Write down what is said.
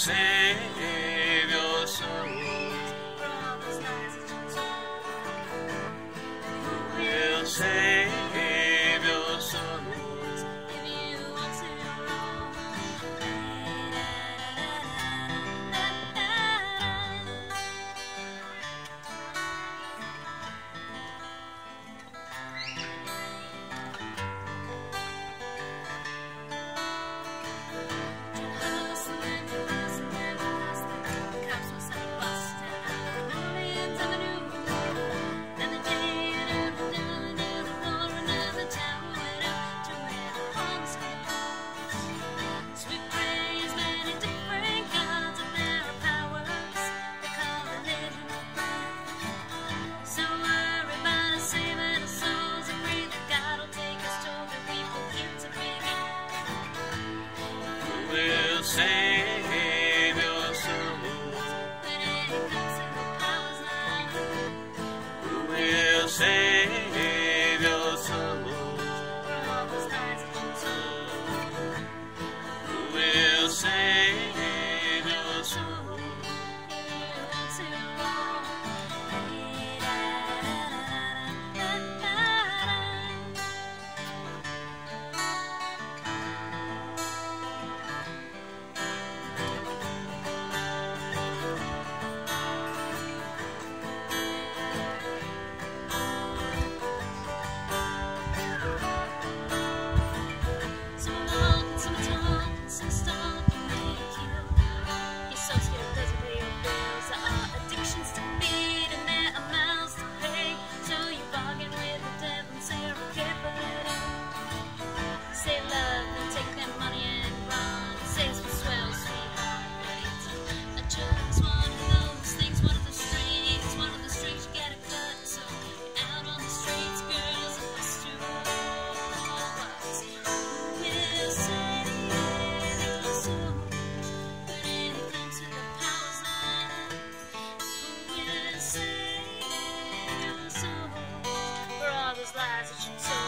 sin. as it. So